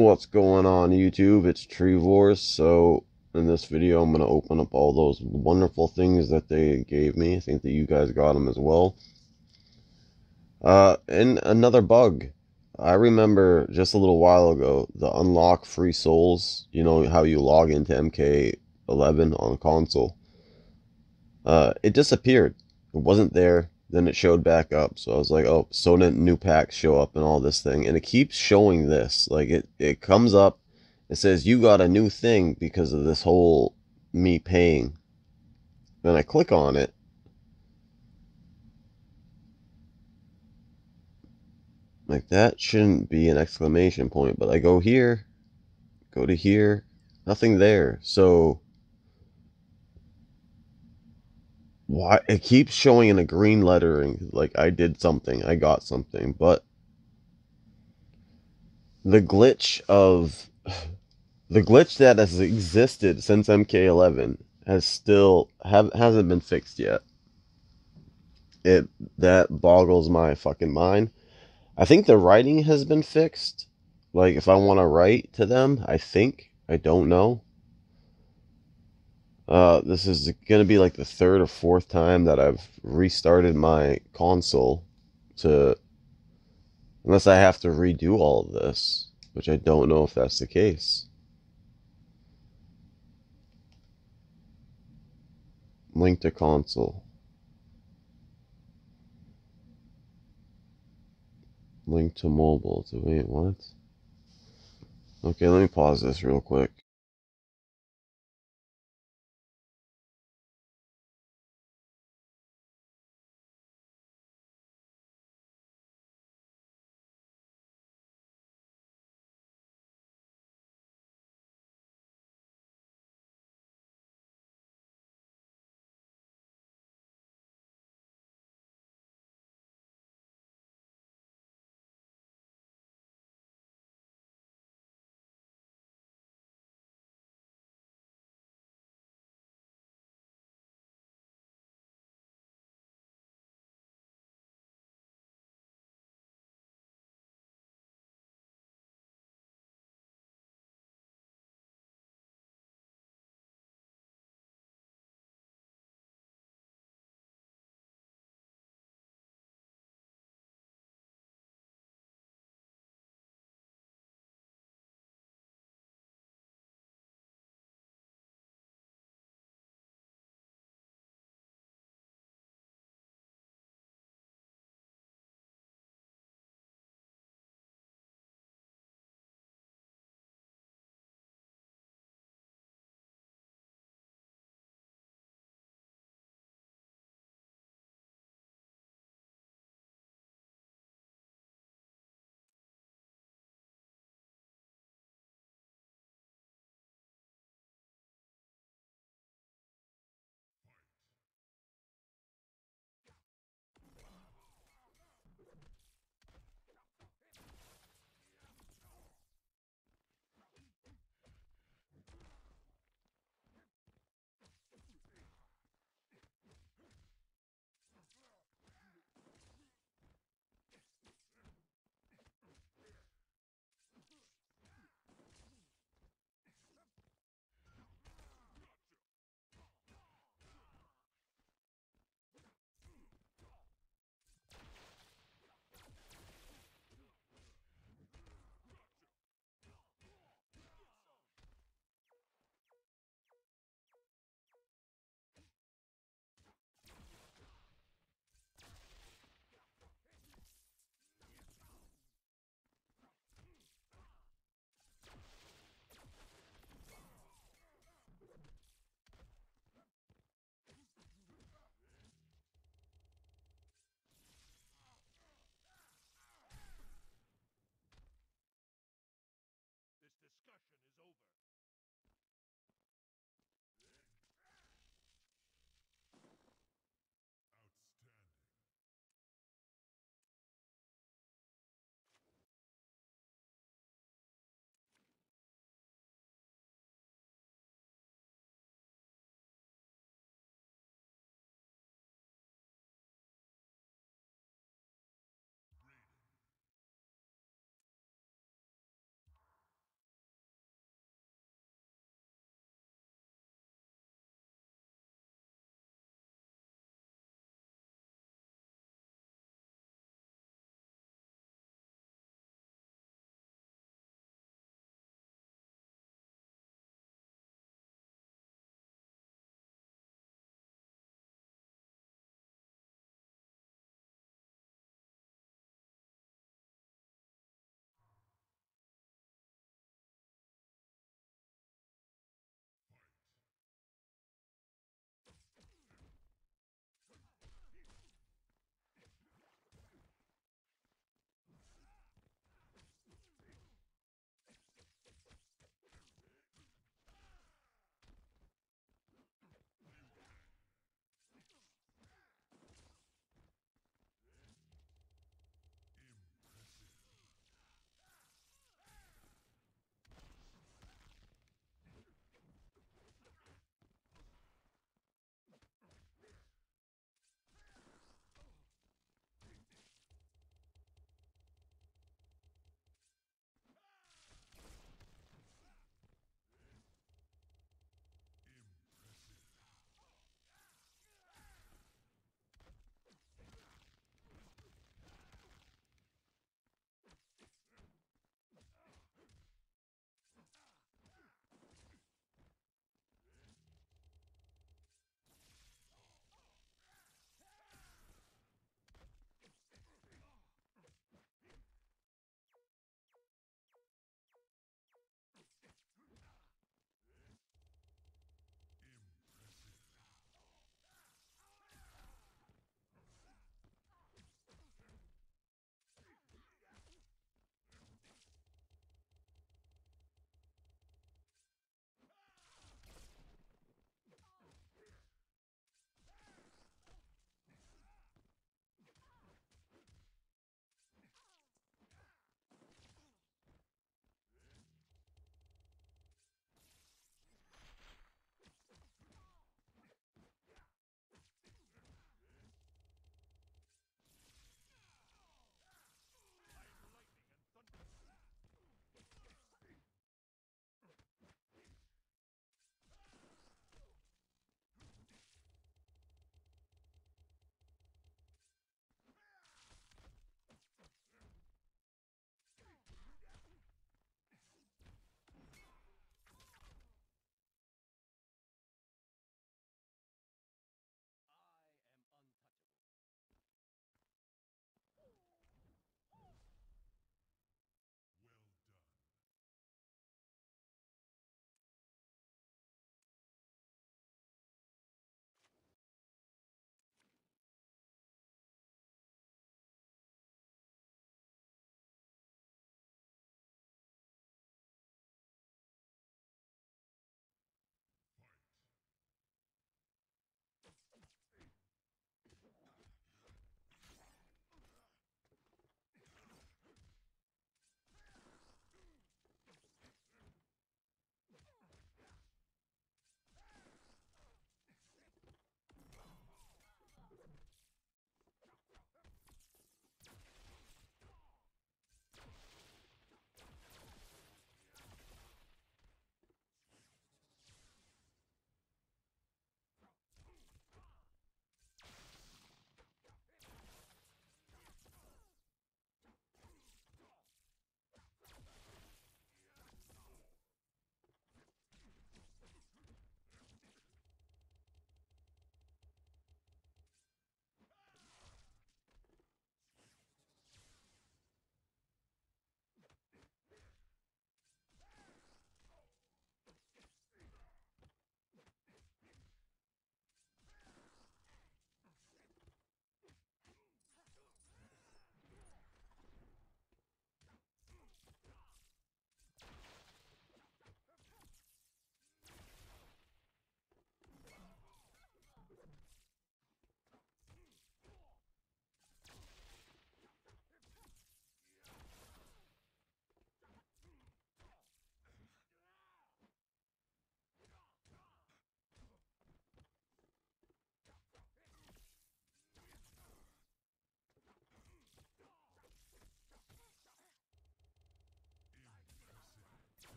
What's going on YouTube? It's Treevors. So in this video I'm going to open up all those wonderful things that they gave me. I think that you guys got them as well. Uh, and another bug. I remember just a little while ago the unlock free souls. You know how you log into MK11 on console. Uh, it disappeared. It wasn't there then it showed back up. So I was like, oh, so didn't new packs show up and all this thing. And it keeps showing this. Like it, it comes up, it says you got a new thing because of this whole me paying. Then I click on it. Like that shouldn't be an exclamation point, but I go here, go to here, nothing there. So why it keeps showing in a green lettering like I did something, I got something, but the glitch of the glitch that has existed since MK11 has still have hasn't been fixed yet. It that boggles my fucking mind. I think the writing has been fixed. Like if I want to write to them, I think I don't know. Uh, this is going to be like the third or fourth time that I've restarted my console to, unless I have to redo all of this, which I don't know if that's the case. Link to console. Link to mobile. Wait, what? Okay, let me pause this real quick.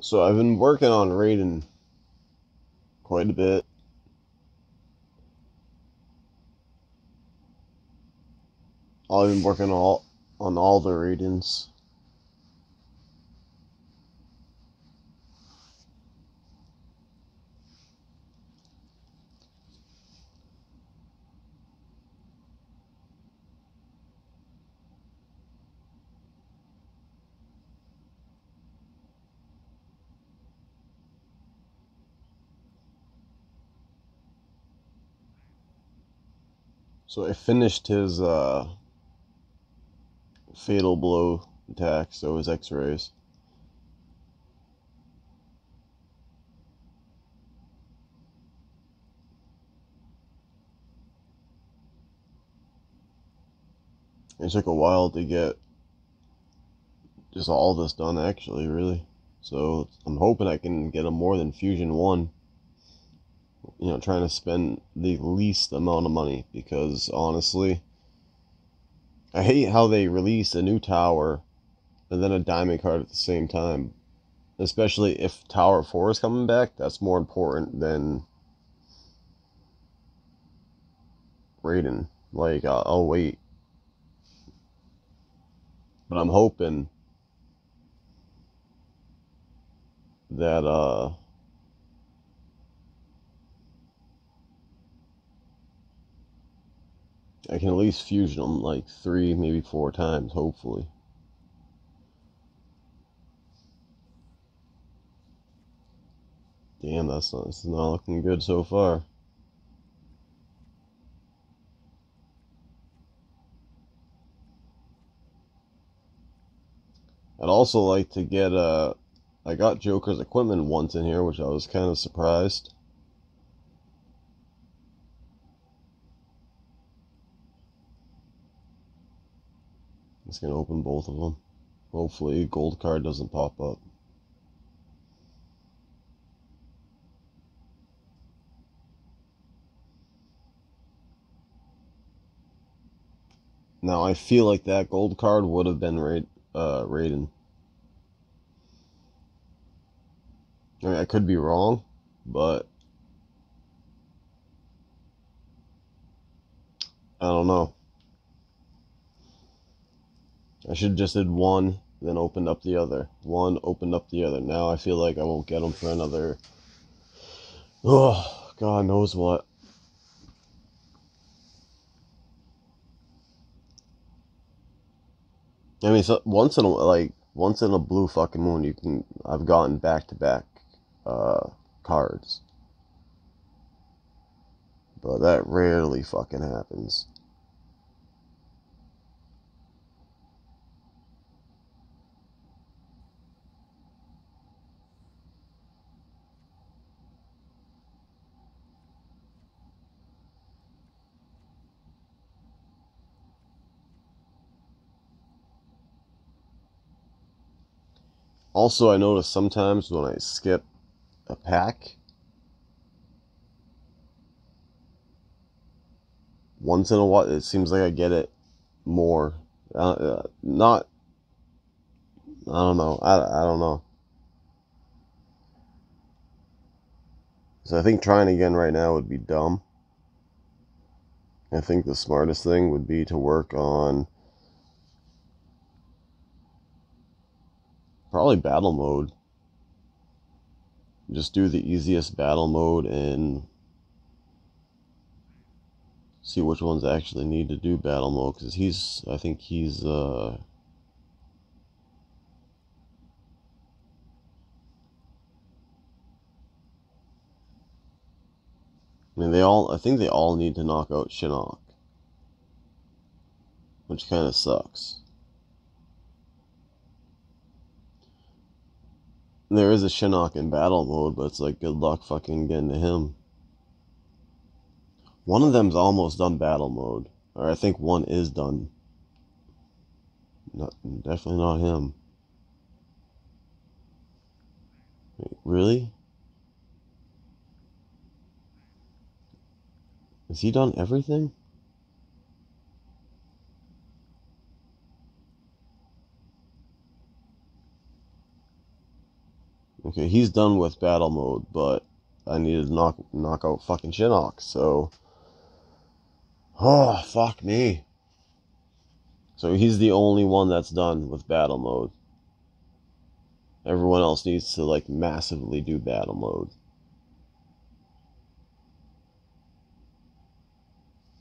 So I've been working on Raiden quite a bit. I've been working all on all the Raidens. So I finished his uh, fatal blow attack, so his x-rays. It took a while to get just all this done actually, really. So I'm hoping I can get a more than Fusion 1 you know, trying to spend the least amount of money because honestly, I hate how they release a new tower and then a diamond card at the same time. Especially if Tower 4 is coming back, that's more important than Raiden. Like, uh, I'll wait. But I'm hoping that, uh, I can at least fusion them like three, maybe four times, hopefully. Damn, that's not, this is not looking good so far. I'd also like to get, uh, I got Joker's equipment once in here, which I was kind of surprised. It's to open both of them. Hopefully, gold card doesn't pop up. Now, I feel like that gold card would have been Ra uh, Raiden. I mean, I could be wrong, but I don't know. I should just did one, then opened up the other. One, opened up the other. Now I feel like I won't get them for another, oh, God knows what. I mean, so once in a, like, once in a blue fucking moon, you can, I've gotten back-to-back, uh, cards. But that rarely fucking happens. Also, I notice sometimes when I skip a pack, once in a while, it seems like I get it more. Uh, uh, not, I don't know. I, I don't know. So I think trying again right now would be dumb. I think the smartest thing would be to work on Probably battle mode. Just do the easiest battle mode and see which ones actually need to do battle mode because he's I think he's uh I mean they all I think they all need to knock out Shinnok which kind of sucks There is a Shinnok in battle mode, but it's like good luck fucking getting to him. One of them's almost done battle mode. Or I think one is done. Not definitely not him. Wait, really? Has he done everything? Okay, he's done with battle mode, but I need to knock knock out fucking Shinnok, so Oh fuck me. So he's the only one that's done with battle mode. Everyone else needs to like massively do battle mode.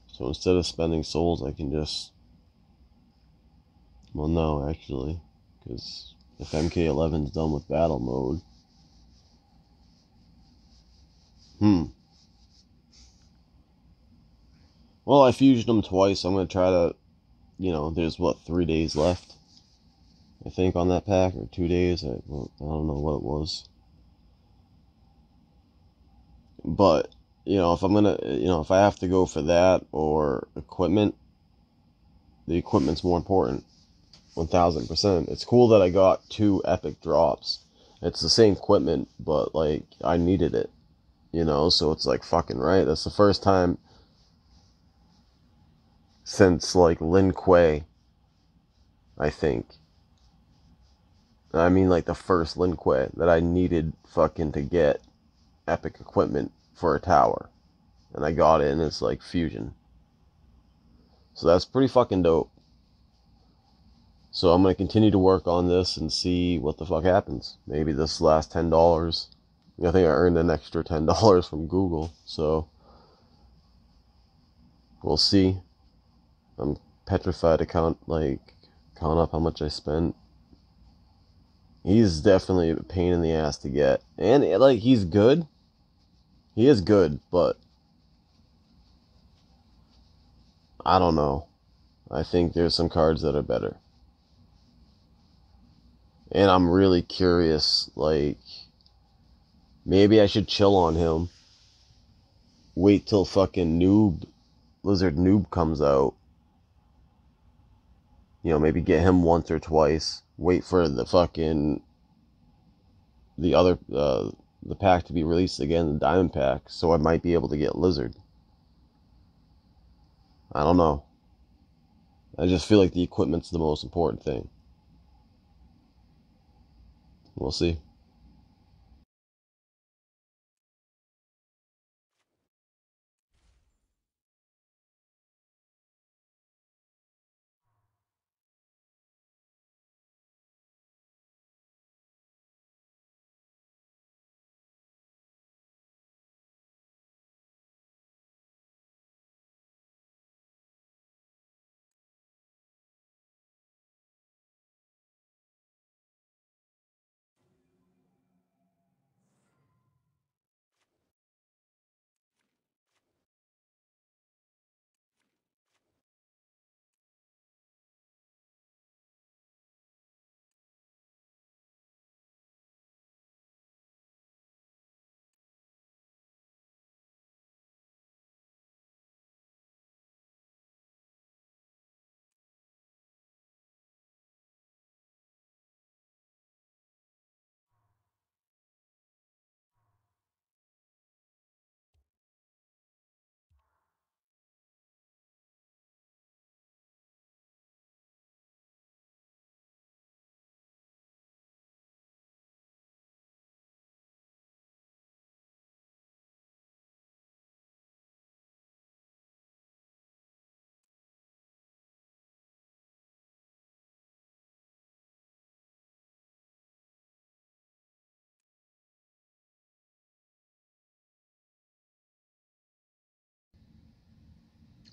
So instead of spending souls, I can just. Well, no, actually. Because if MK11's done with battle mode. Hmm. Well, I fused them twice. I'm going to try to. You know, there's what, three days left? I think on that pack, or two days. I, I don't know what it was. But you know, if I'm gonna, you know, if I have to go for that or equipment, the equipment's more important. 1000%. It's cool that I got two epic drops. It's the same equipment, but like I needed it, you know, so it's like fucking right. That's the first time since like Lin Kuei, I think. I mean, like the first Lin Kuei that I needed fucking to get epic equipment for a tower. And I got it and it's like fusion. So that's pretty fucking dope. So I'm gonna continue to work on this and see what the fuck happens. Maybe this last ten dollars. I think I earned an extra ten dollars from Google, so we'll see. I'm petrified to count like count up how much I spent. He's definitely a pain in the ass to get. And like he's good, he is good, but I don't know. I think there's some cards that are better. And I'm really curious, like, maybe I should chill on him. Wait till fucking noob, Lizard Noob comes out. You know, maybe get him once or twice. Wait for the fucking, the other, uh, the pack to be released again, the diamond pack, so I might be able to get lizard. I don't know. I just feel like the equipment's the most important thing. We'll see.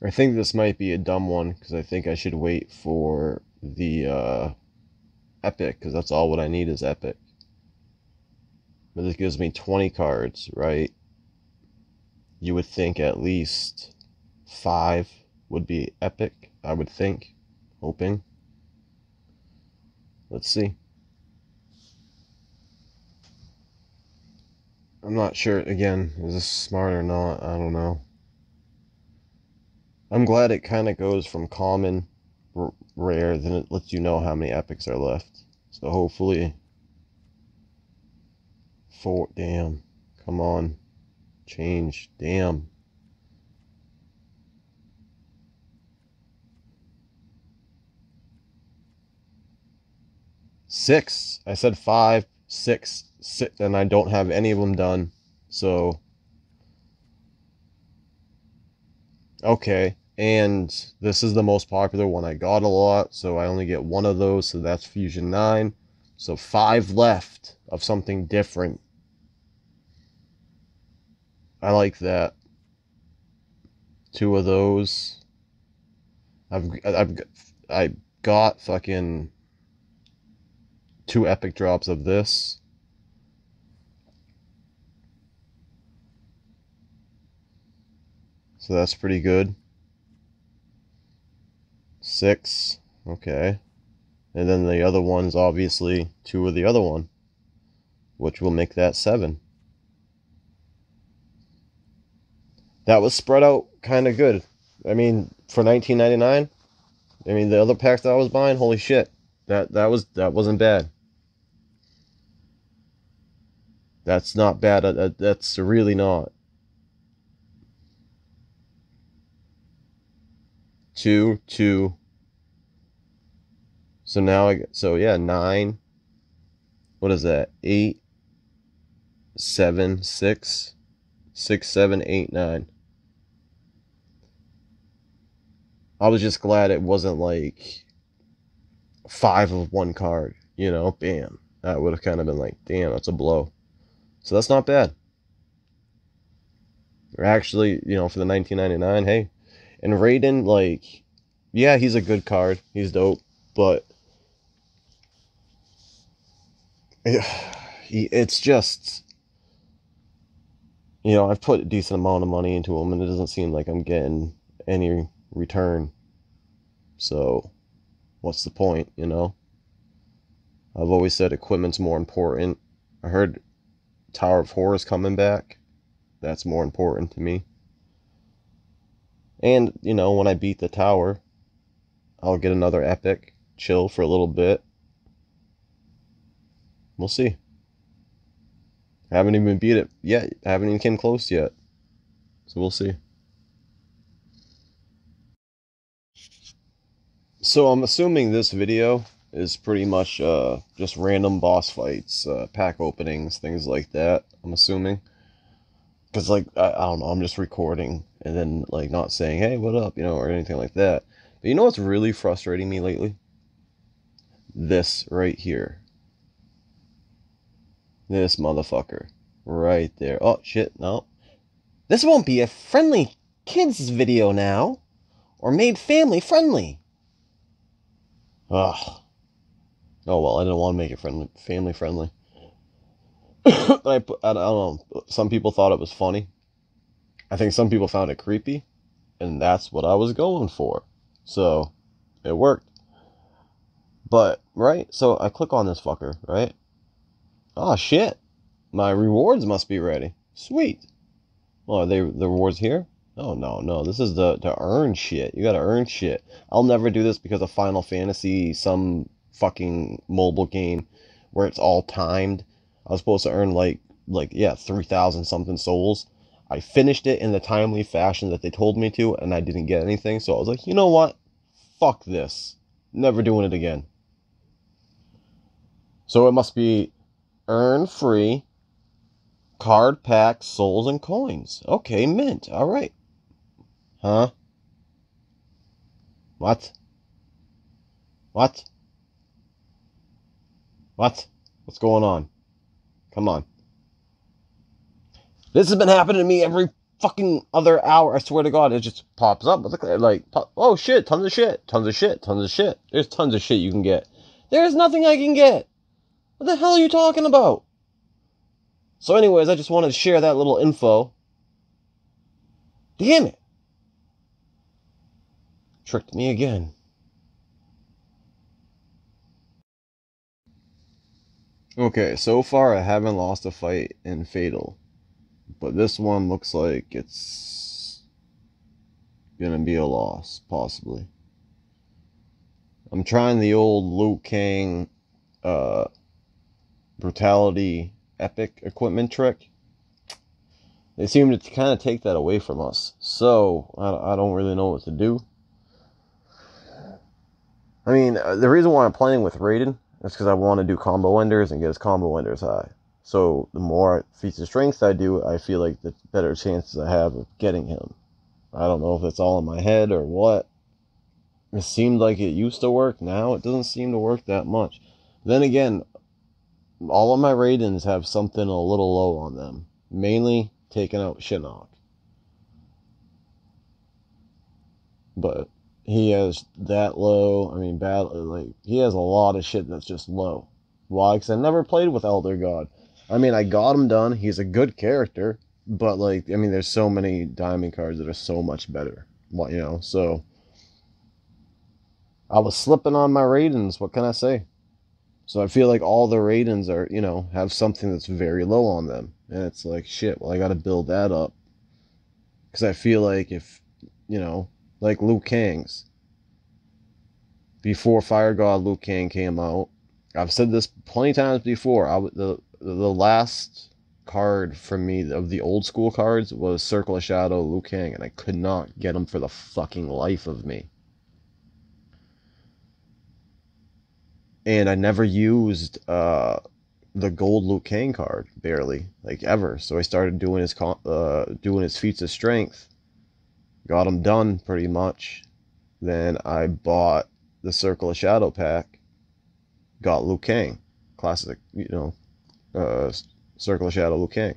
I think this might be a dumb one because I think I should wait for the uh, epic because that's all what I need is epic. But this gives me 20 cards, right? You would think at least five would be epic, I would think, hoping. Let's see. I'm not sure, again, is this smart or not? I don't know. I'm glad it kind of goes from common, rare, then it lets you know how many epics are left. So hopefully, four, damn, come on, change, damn. Six. I said five, six, six, and I don't have any of them done. So okay, and this is the most popular one I got a lot, so I only get one of those, so that's Fusion 9. So five left of something different. I like that. Two of those. I've I've I got fucking two epic drops of this. So that's pretty good. Six. Okay. And then the other one's obviously two of the other one, which will make that seven. That was spread out kind of good. I mean, for 19.99, I mean the other packs that I was buying, holy shit, that that was that wasn't bad. That's not bad. That's really not. Two, two. So now I so yeah nine. What is that? Eight, seven, six, six, seven, eight, nine. I was just glad it wasn't like five of one card. You know, bam. That would have kind of been like, damn, that's a blow. So that's not bad. Or actually, you know, for the 1999, hey. And Raiden, like, yeah, he's a good card. He's dope. But it's just, you know, I've put a decent amount of money into them and it doesn't seem like I'm getting any return. So, what's the point, you know? I've always said equipment's more important. I heard Tower of Horrors coming back. That's more important to me. And, you know, when I beat the tower, I'll get another epic, chill for a little bit. We'll see. I haven't even beat it yet. I haven't even came close yet. So we'll see. So I'm assuming this video is pretty much uh, just random boss fights, uh, pack openings, things like that. I'm assuming, because like I, I, don't know, I'm just recording and then like not saying hey what up, you know, or anything like that. But you know what's really frustrating me lately? This right here. This motherfucker right there. Oh shit, no. This won't be a friendly kids video now, or made family friendly. Ugh. Oh well, I didn't want to make it friendly, family friendly. I, I don't know. Some people thought it was funny. I think some people found it creepy, and that's what I was going for. So, it worked. But right, so I click on this fucker, right? Oh shit, my rewards must be ready. Sweet. Well, are they the rewards here? Oh no, no, this is the to earn shit. You gotta earn shit. I'll never do this because of Final Fantasy, some fucking mobile game where it's all timed. I was supposed to earn like like yeah, 3000 something souls. I finished it in the timely fashion that they told me to and I didn't get anything. So I was like, "You know what? Fuck this. Never doing it again." So it must be earn free card packs, souls and coins. Okay, mint. All right. Huh? What? What? What? What's going on? Come on. This has been happening to me every fucking other hour. I swear to God, it just pops up. Like, oh shit, tons of shit, tons of shit, tons of shit. There's tons of shit you can get. There's nothing I can get. What the hell are you talking about? So, anyways, I just wanted to share that little info. Damn it. Tricked me again. Okay, so far I haven't lost a fight in Fatal. But this one looks like it's gonna be a loss, possibly. I'm trying the old Liu Kang uh, brutality epic equipment trick. They seem to kind of take that away from us. So, I, I don't really know what to do. I mean, uh, the reason why I'm playing with Raiden is because I want to do combo enders and get his combo enders high. So the more feats of strength I do, I feel like the better chances I have of getting him. I don't know if it's all in my head or what. It seemed like it used to work. Now it doesn't seem to work that much. Then again, all of my Raidens have something a little low on them. Mainly taking out Shinnok. But he has that low. I mean, bad. Like he has a lot of shit that's just low. Why? Because I never played with Elder God. I mean, I got him done. He's a good character, but like, I mean, there's so many diamond cards that are so much better. What you know? So I was slipping on my Raidens. What can I say? So I feel like all the Raidens are, you know, have something that's very low on them, and it's like shit. Well, I got to build that up because I feel like if, you know, like Liu Kang's. Before Fire God Liu Kang came out, I've said this plenty times before. I the the last card for me of the old school cards was Circle of Shadow Liu Kang, and I could not get him for the fucking life of me. And I never used uh, the gold Liu Kang card barely, like ever. So I started doing his uh, doing his feats of strength, got him done pretty much. Then I bought the Circle of Shadow pack, got Liu Kang, classic, you know, uh, Circle of Shadow Liu Kang.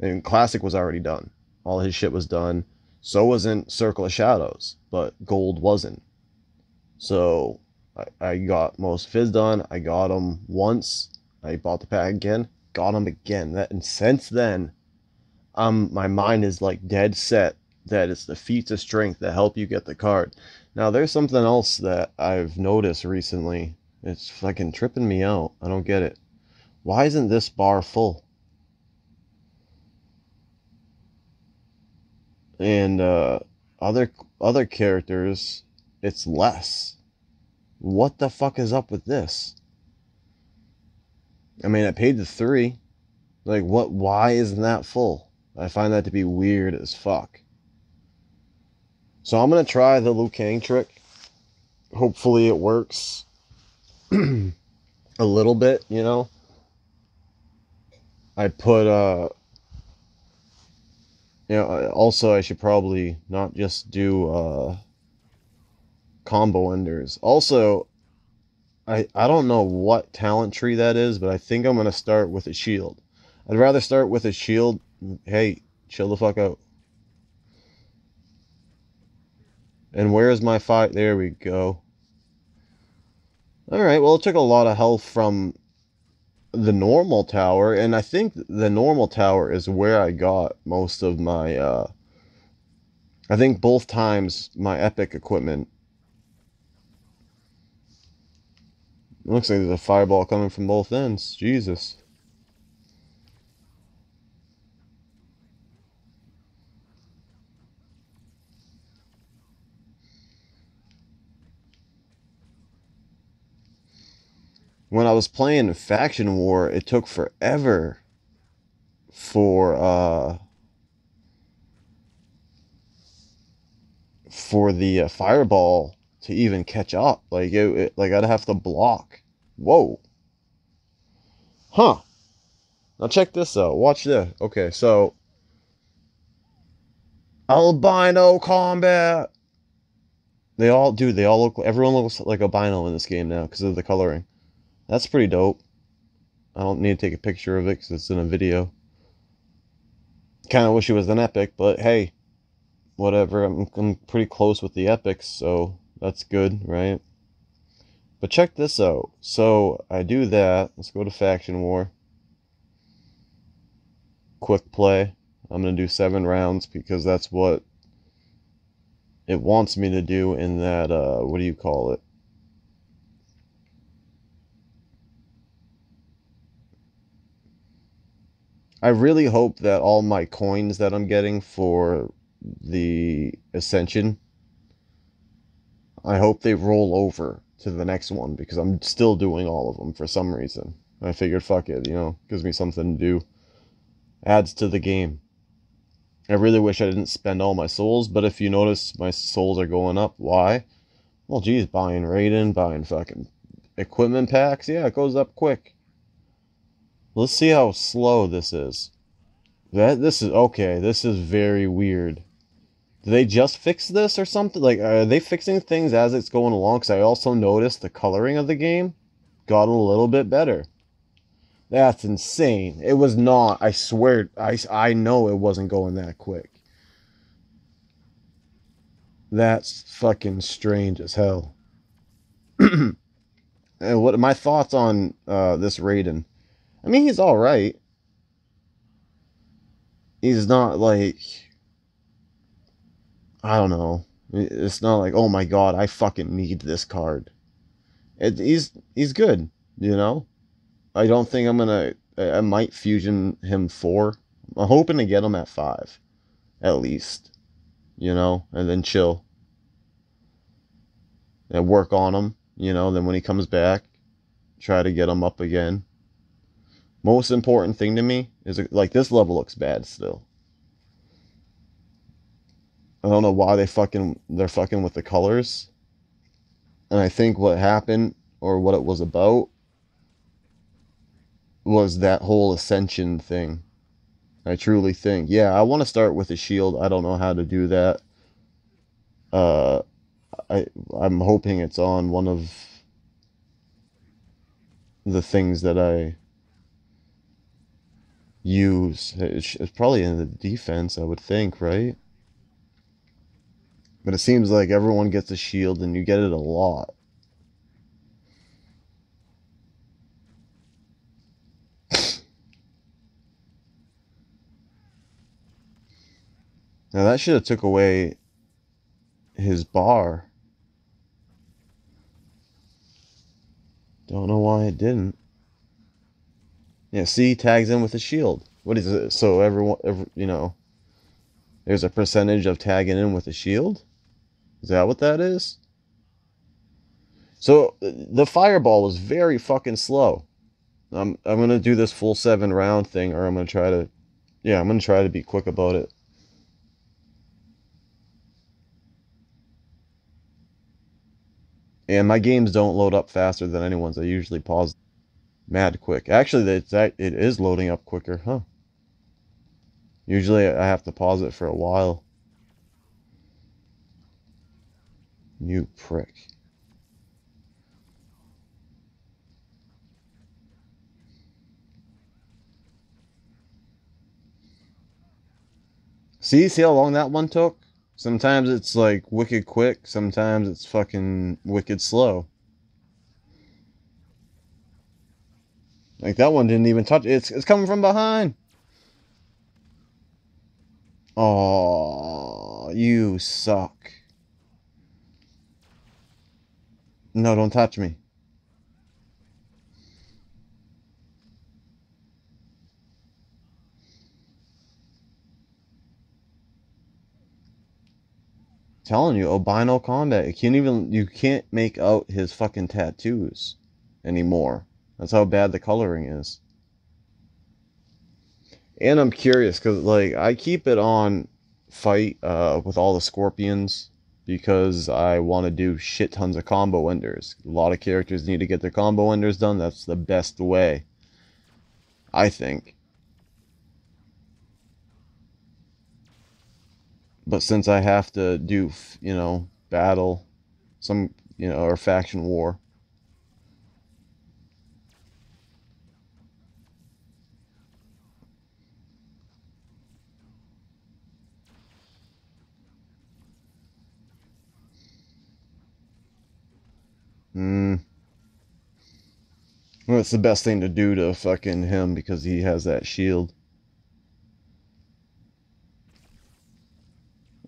And Classic was already done. All his shit was done. So wasn't Circle of Shadows, but Gold wasn't. So I, got most Fizz done. I got them once. I bought the pack again. Got them again. That and since then, um, my mind is like dead set that it's the feats of strength that help you get the card. Now there's something else that I've noticed recently. It's fucking tripping me out. I don't get it. Why isn't this bar full? And uh, other other characters, it's less. What the fuck is up with this? I mean, I paid the three. Like, what? Why isn't that full? I find that to be weird as fuck. So I'm gonna try the Liu Kang trick. Hopefully, it works a little bit. You know. I put uh you know also I should probably not just do uh combo enders. Also I I don't know what talent tree that is, but I think I'm gonna start with a shield. I'd rather start with a shield. Hey, chill the fuck out. And where's my fight? There we go. Alright, well it took a lot of health from the normal tower, and I think the normal tower is where I got most of my, uh, I think both times my epic equipment. Looks like there's a fireball coming from both ends. Jesus. when I was playing Faction War, it took forever for uh for the uh, fireball to even catch up. Like it, it, like I'd have to block. Whoa. Huh. Now check this out. Watch this. Okay, so albino combat. They all, dude. They all look. Everyone looks like albino in this game now because of the coloring. That's pretty dope. I don't need to take a picture of it because it's in a video. Kind of wish it was an epic, but hey, whatever. I'm, I'm pretty close with the epics, so that's good, right? But check this out. So I do that. Let's go to Faction War. Quick play. I'm going to do seven rounds because that's what it wants me to do in that, uh, what do you call it? I really hope that all my coins that I'm getting for the Ascension, I hope they roll over to the next one because I'm still doing all of them for some reason. I figured, fuck it, you know, gives me something to do. Adds to the game. I really wish I didn't spend all my souls, but if you notice, my souls are going up. Why? Well, geez, buying Raiden, buying fucking equipment packs. Yeah, it goes up quick. Let's see how slow this is. That this is okay. This is very weird. They just fix this or something? Like, are they fixing things as it's going along? Because I also noticed the coloring of the game got a little bit better. That's insane. It was not. I swear. I I know it wasn't going that quick. That's fucking strange as hell. and what my thoughts on uh, this Raiden? I mean, he's all right. He's not like I don't know. It's not like oh my god, I fucking need this card. It, he's he's good, you know. I don't think I'm gonna. I might fusion him four. I'm hoping to get him at five, at least, you know, and then chill and work on him, you know. Then when he comes back, try to get him up again. Most important thing to me is like this level looks bad still. I don't know why they fucking they're fucking with the colors. And I think what happened or what it was about was that whole ascension thing. I truly think. Yeah, I want to start with a shield. I don't know how to do that. Uh I I'm hoping it's on one of the things that I use. It's, it's probably in the defense, I would think, right? But it seems like everyone gets a shield and you get it a lot. Now that should have took away his bar. Don't know why it didn't. Yeah, see, tags in with a shield. What is it? So everyone, every, you know, there's a percentage of tagging in with a shield. Is that what that is? So the fireball was very fucking slow. I'm I'm gonna do this full seven round thing, or I'm gonna try to, yeah, I'm gonna try to be quick about it. And my games don't load up faster than anyone's. I usually pause mad quick. Actually, it's, it is loading up quicker, huh? Usually I have to pause it for a while. You prick. See, see how long that one took? Sometimes it's like wicked quick, sometimes it's fucking wicked slow. Like that one didn't even touch it's it's coming from behind. Oh, you suck. No, don't touch me. telling you, albino combat. You can't even you can't make out his fucking tattoos anymore. That's how bad the coloring is. And I'm curious because like I keep it on fight uh, with all the scorpions because I want to do shit tons of combo enders. A lot of characters need to get their combo enders done. That's the best way. I think. But since I have to do, you know, battle, some, you know, or faction war. Hmm. Well, it's the best thing to do to fucking him because he has that shield.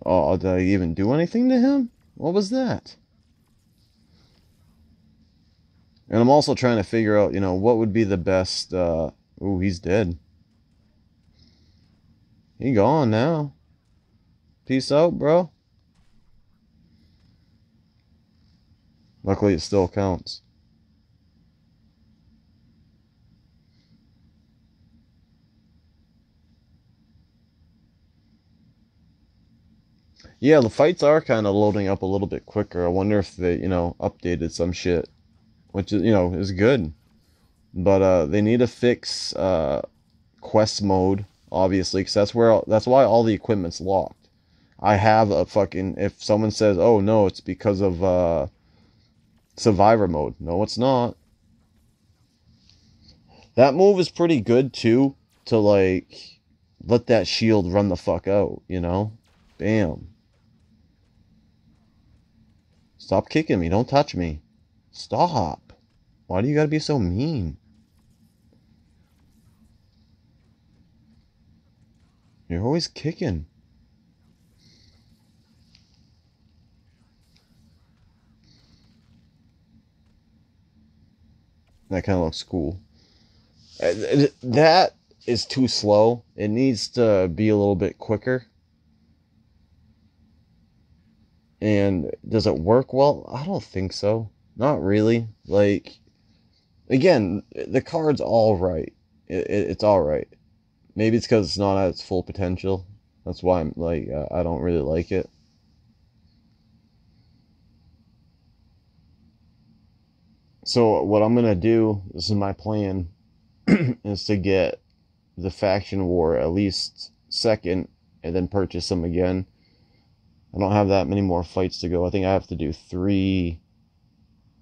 Oh, did I even do anything to him? What was that? And I'm also trying to figure out, you know, what would be the best, uh... Ooh, he's dead. He gone now. Peace out, bro. Luckily, it still counts. Yeah, the fights are kind of loading up a little bit quicker. I wonder if they, you know, updated some shit, which is, you know, is good. But uh, they need to fix uh, quest mode, obviously, because that's where that's why all the equipment's locked. I have a fucking if someone says, "Oh no, it's because of uh, survivor mode." No, it's not. That move is pretty good too to like let that shield run the fuck out, you know? Bam. Stop kicking me. Don't touch me. Stop. Why do you gotta be so mean? You're always kicking. That kind of looks cool. Uh, that is too slow. It needs to be a little bit quicker. And does it work well? I don't think so. Not really. Like, again, the card's all right. It, it, it's all right. Maybe it's because it's not at its full potential. That's why I'm like, uh, I don't really like it. So what I'm gonna do, this is my plan, is to get the faction war at least second and then purchase them again. I don't have that many more fights to go. I think I have to do three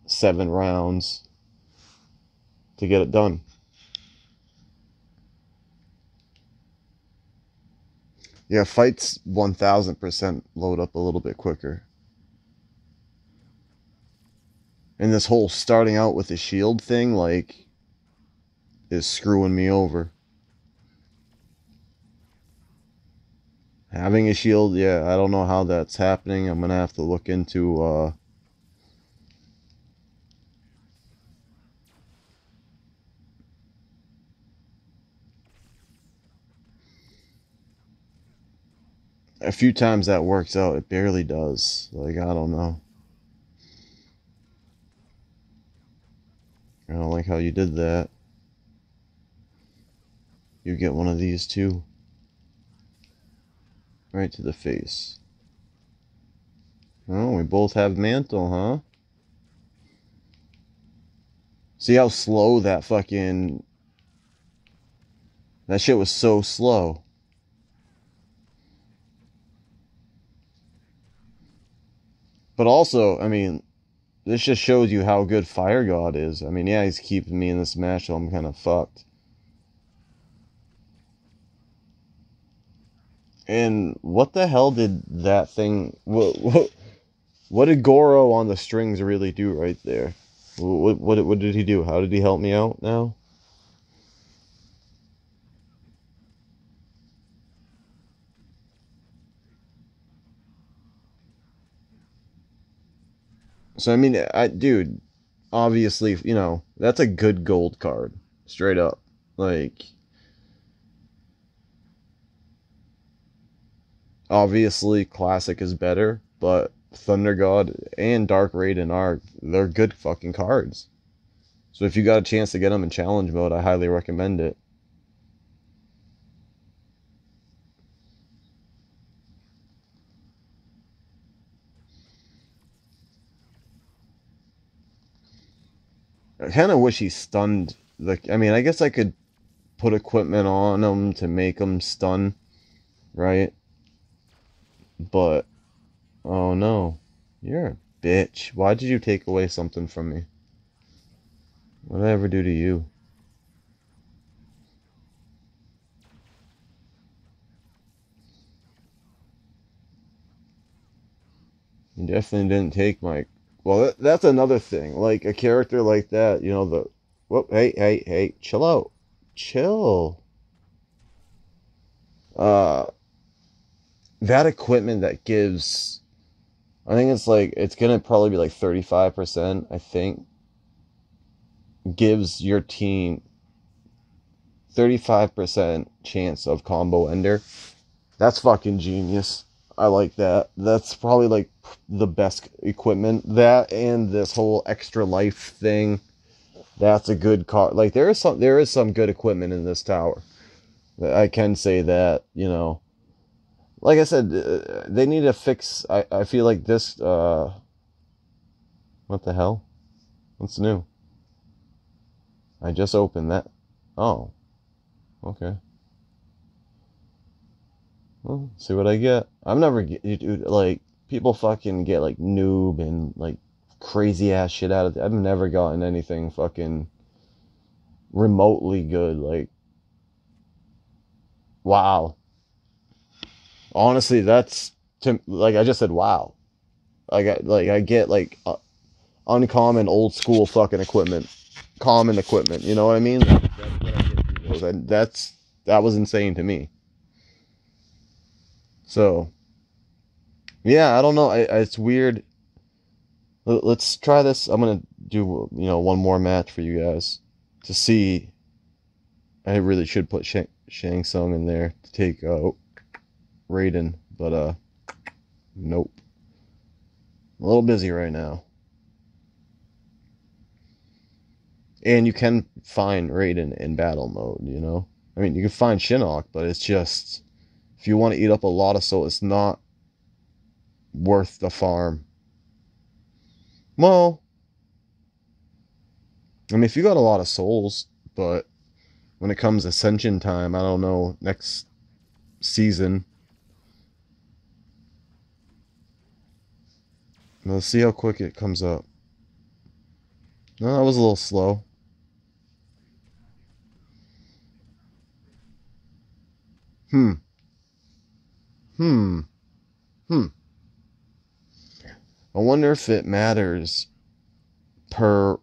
seven rounds to get it done. Yeah, fights 1000% load up a little bit quicker. And this whole starting out with the shield thing, like, is screwing me over. Having a shield, yeah, I don't know how that's happening. I'm going to have to look into uh, a few times that works out. It barely does. Like, I don't know. I don't like how you did that. You get one of these too. Right to the face. Oh, we both have mantle, huh? See how slow that fucking... That shit was so slow. But also, I mean, this just shows you how good Fire God is. I mean, yeah, he's keeping me in this match, so I'm kind of fucked. And what the hell did that thing... What, what, what did Goro on the strings really do right there? What, what, what did he do? How did he help me out now? So I mean, I dude, obviously, you know, that's a good gold card, straight up. Like obviously classic is better, but Thunder God and Dark Raiden are they're good fucking cards. So if you got a chance to get them in challenge mode, I highly recommend it. I kind of wish he stunned the. I mean, I guess I could put equipment on him to make him stun, right? But, oh no, you're a bitch. Why did you take away something from me? What did I ever do to you? You definitely didn't take my well, that's another thing. Like a character like that, you know, the whoop, hey, hey, hey, chill out, chill. Uh, that equipment that gives, I think it's like it's gonna probably be like thirty five percent. I think gives your team 35% chance of combo ender. That's fucking genius. I like that. That's probably like the best equipment. That and this whole extra life thing. That's a good car. Like there is some there is some good equipment in this tower. I can say that, you know. Like I said, uh, they need to fix I I feel like this uh what the hell? What's new? I just opened that. Oh. Okay. Well, see what I get. I'm never dude, like people fucking get like noob and like crazy ass shit out of it. I've never gotten anything fucking remotely good. Like, wow. Honestly, that's to like I just said. Wow. I like I get like uh, uncommon old school fucking equipment, common equipment. You know what I mean? I that's that was insane to me. So, yeah, I don't know. I, I, it's weird. Let's try this. I'm gonna do you know one more match for you guys to see. I really should put Shang, Shang Tsung in there to take uh, Raiden, but uh, nope. I'm a little busy right now. And you can find Raiden in battle mode, you know? I mean, you can find Shinnok, but it's just if you want to eat up a lot of soul, it's not worth the farm. Well, I mean, if you got a lot of souls, but when it comes ascension time, I don't know, next season. Let's see how quick it comes up. No, that was a little slow. Hmm. Hmm. Hmm. I wonder if it matters per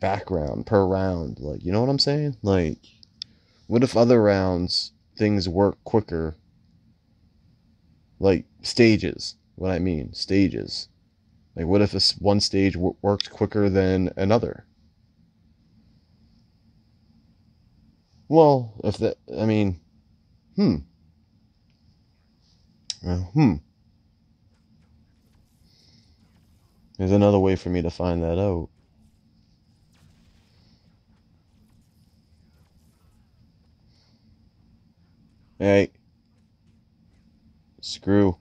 background, per round. Like, you know what I'm saying? Like, what if other rounds things work quicker? Like, stages. What I mean, stages. Like, what if this one stage w- worked quicker than another? Well, if that, I mean, hmm. Uh, hmm. There's another way for me to find that out. Hey. Screw.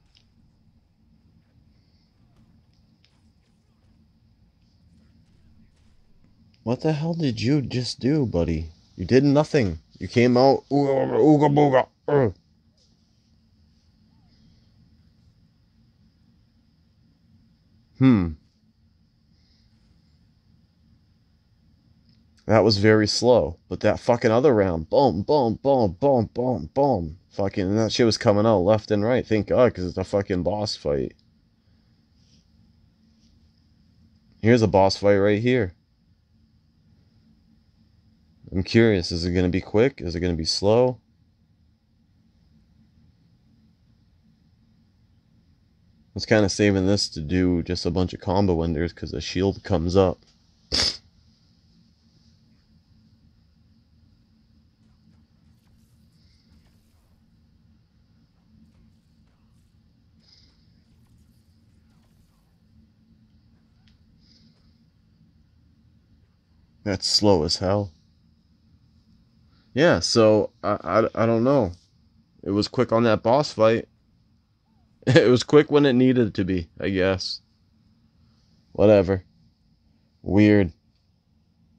What the hell did you just do, buddy? You did nothing. You came out. Ooga booga. Hmm. That was very slow. But that fucking other round, boom, boom, boom, boom, boom, boom. Fucking, and that shit was coming out left and right. Thank God, because it's a fucking boss fight. Here's a boss fight right here. I'm curious, is it going to be quick? Is it going to be slow? Was kind of saving this to do just a bunch of combo enders because the shield comes up. That's slow as hell. Yeah, so I, I, I don't know. It was quick on that boss fight. It was quick when it needed to be, I guess. Whatever. Weird.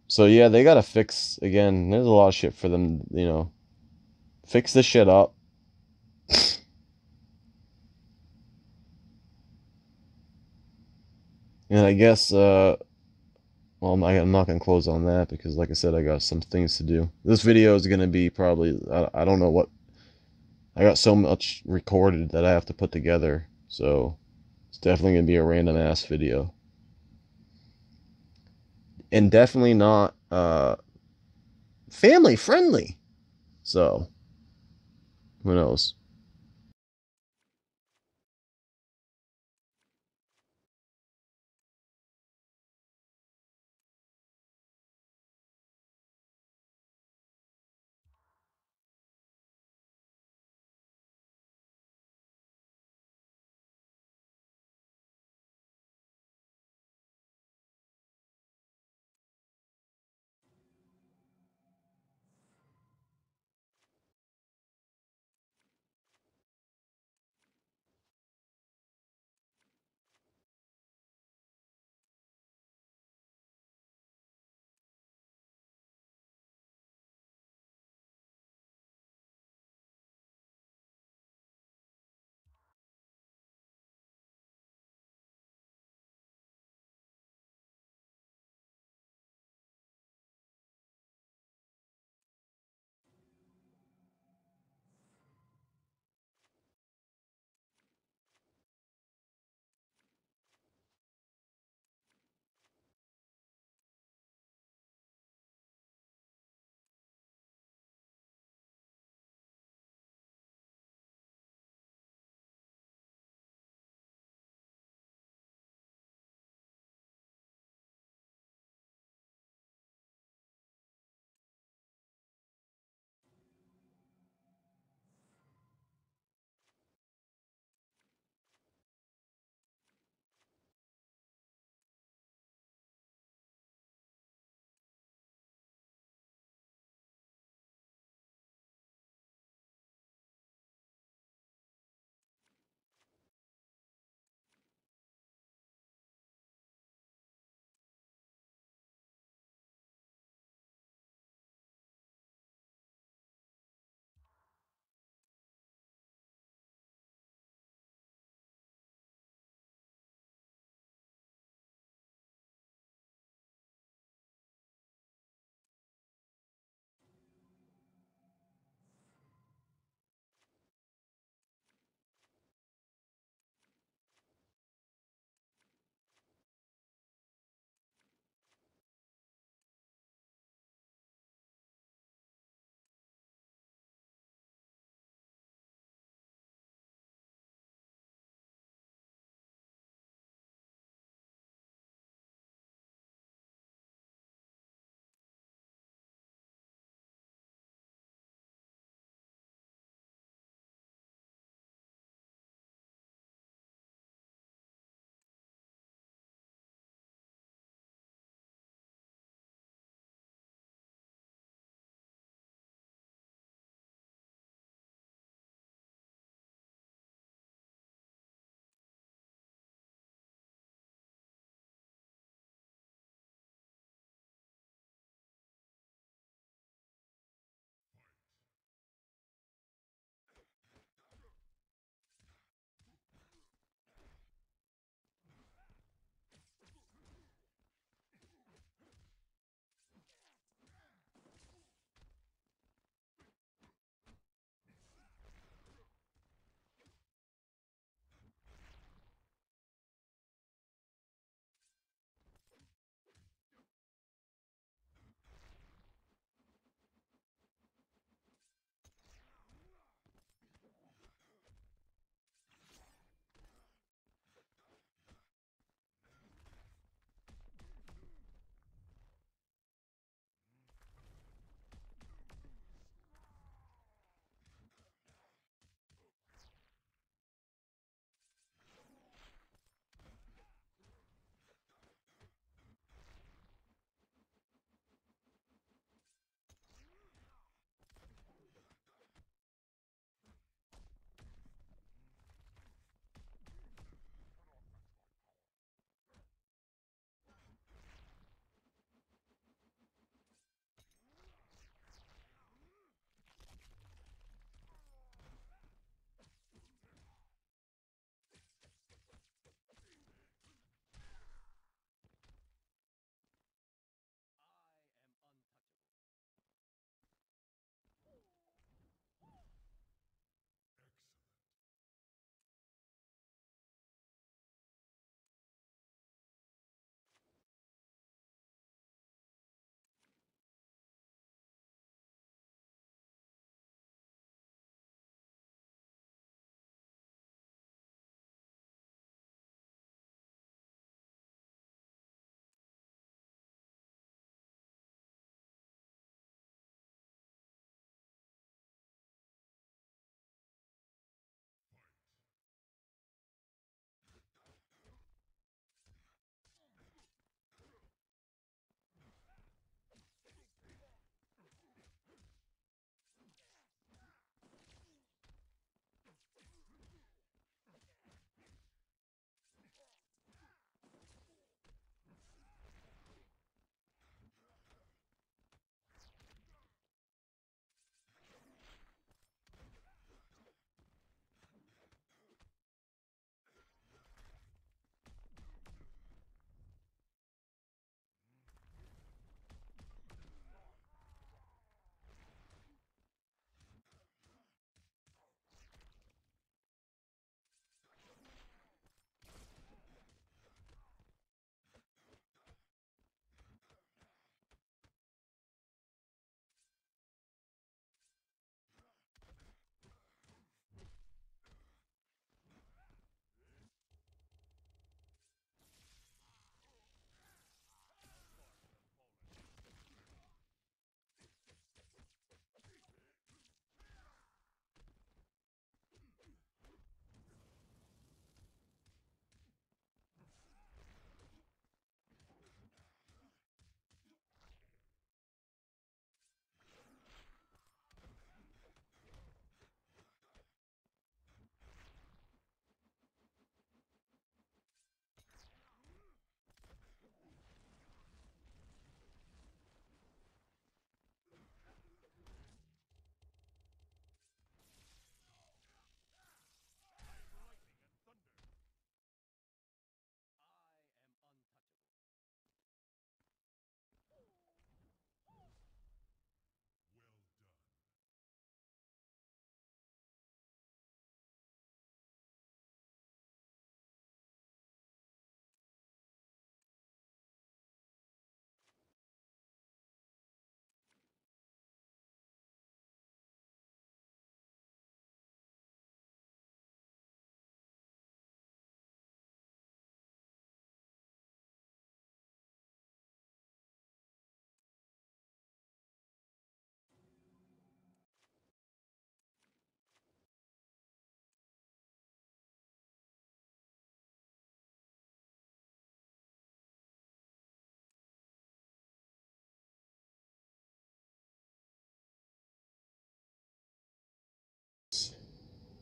So yeah, they gotta fix again. There's a lot of shit for them, you know. Fix this shit up. and I guess uh well, I'm not going to close on that because, like I said, I got some things to do. This video is going to be probably, I, I don't know what, I got so much recorded that I have to put together. So, it's definitely going to be a random ass video. And definitely not uh, family friendly. So, who knows?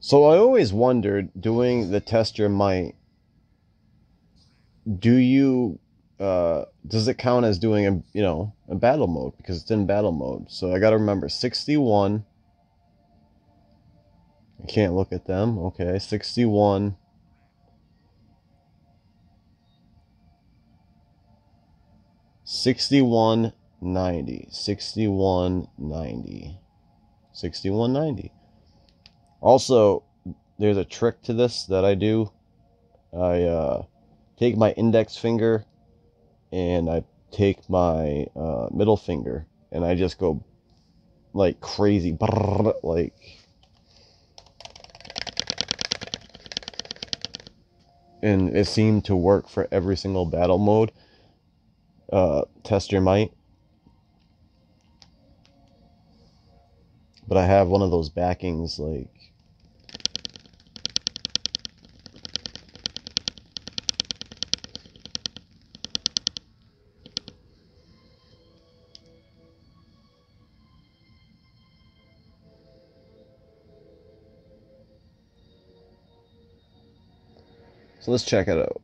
So I always wondered doing the test your might, do you uh does it count as doing a you know a battle mode because it's in battle mode. So I gotta remember 61. I can't look at them. Okay, 61. Sixty-one ninety, sixty-one ninety, sixty-one ninety. Also, there's a trick to this that I do. I uh, take my index finger and I take my uh, middle finger and I just go like crazy, like. And it seemed to work for every single battle mode. Uh, test your might. But I have one of those backings like So let's check it out.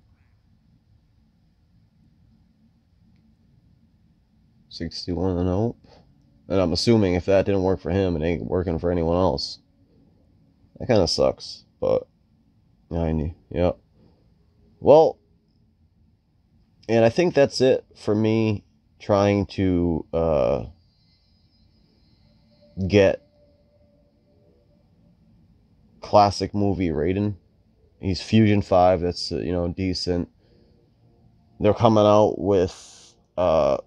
61 and nope. And I'm assuming if that didn't work for him, it ain't working for anyone else. That kind of sucks, but I knew. Yep. Well, and I think that's it for me trying to uh, get Klassic movie Raiden He's Fusion 5. That's, uh, you know, decent. They're coming out with uh,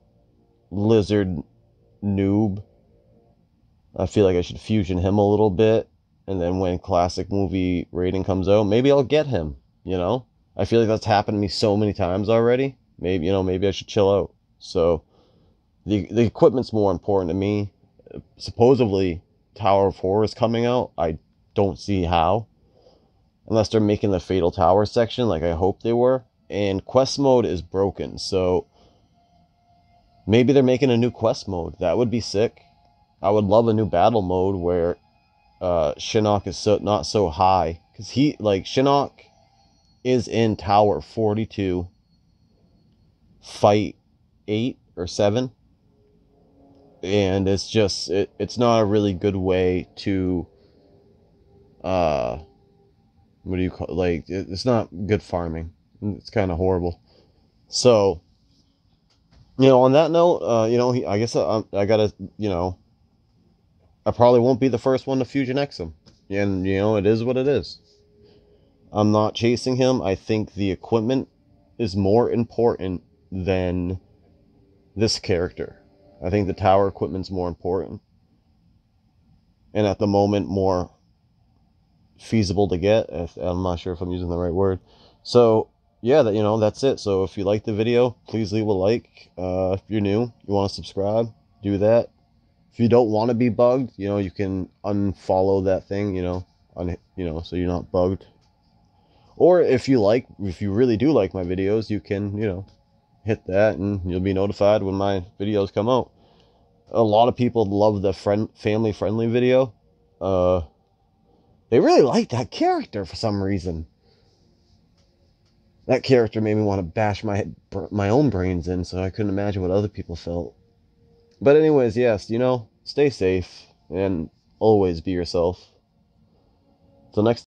Lizard Noob. I feel like I should fusion him a little bit. And then when Klassic movie Raiden comes out, maybe I'll get him, you know? I feel like that's happened to me so many times already. Maybe, you know, maybe I should chill out. So the the equipment's more important to me. Supposedly Tower of Horror is coming out. I don't see how unless they're making the Fatal Tower section like I hope they were. And quest mode is broken, so maybe they're making a new quest mode. That would be sick. I would love a new battle mode where uh, Shinnok is so not so high because he like Shinnok is in Tower 42, fight eight or seven, and it's just it, it's not a really good way to uh what do you call like it's not good farming. It's kind of horrible. So you know on that note uh you know i guess I, I gotta you know i probably won't be the first one to fusion x him. And you know it is what it is. I'm not chasing him. I think the equipment is more important than this character. I think the tower equipment's more important. And at the moment more feasible to get. If, I'm not sure if I'm using the right word. So yeah, that you know that's it. So if you like the video, please leave a like. Uh, if you're new, you want to subscribe, do that. If you don't want to be bugged, you know you can unfollow that thing. You know, on you know so you're not bugged. Or if you like, if you really do like my videos, you can you know hit that and you'll be notified when my videos come out. A lot of people love the friend family friendly video. Uh, they really liked that character for some reason. That character made me want to bash my my own brains in, so I couldn't imagine what other people felt. But anyways, yes, you know, stay safe and always be yourself. Till next